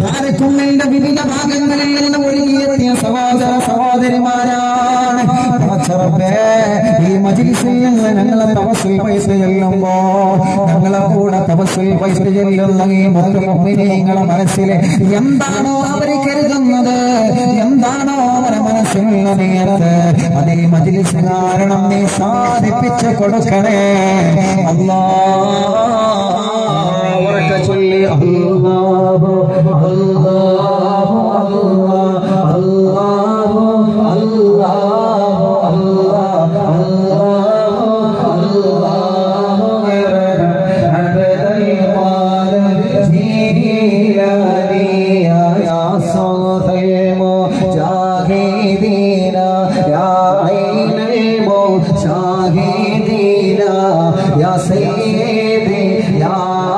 കാരക്കുള്ളിന്റെ വിവിധ ഭാഗങ്ങളിൽ നിന്ന് ഒഴുകിയെത്തിയ സഹോദര സഹോദരിമാരാണ് ഈ മജിൽസിൽ നിന്ന് ഞങ്ങളെ തപസ്സിൽ പൈസ ചെല്ലുമ്പോ ഞങ്ങളെ കൂടെ തപസ്സിൽ പൈസ ചെല്ലുന്ന ഈ മറ്റു മുമ്പിനെങ്ങളെ മനസ്സിൽ എന്താണോ അവര് കരുതുന്നത് എന്താണോ അവരെ മനസ്സിലുള്ള നേരത് അത് ഈ മജിൽസ് കാരണം നീ സാധിപ്പിച്ചു കൊടുക്കണേ അല്ലാ شاهدين يا عين الموت شاهدين يا سيدي يا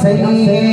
sei